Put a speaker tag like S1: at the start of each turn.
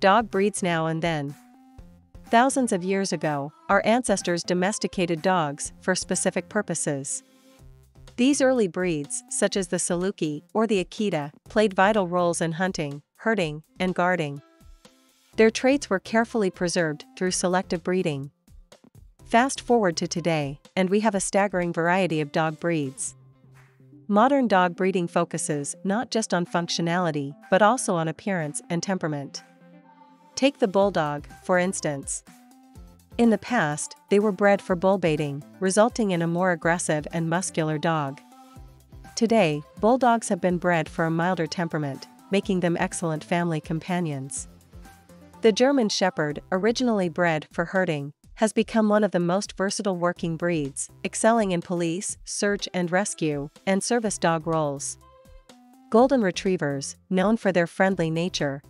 S1: dog breeds now and then. Thousands of years ago, our ancestors domesticated dogs for specific purposes. These early breeds, such as the Saluki or the Akita, played vital roles in hunting, herding, and guarding. Their traits were carefully preserved through selective breeding. Fast forward to today, and we have a staggering variety of dog breeds. Modern dog breeding focuses not just on functionality, but also on appearance and temperament. Take the bulldog, for instance. In the past, they were bred for bull baiting, resulting in a more aggressive and muscular dog. Today, bulldogs have been bred for a milder temperament, making them excellent family companions. The German Shepherd, originally bred for herding, has become one of the most versatile working breeds, excelling in police, search and rescue, and service dog roles. Golden Retrievers, known for their friendly nature,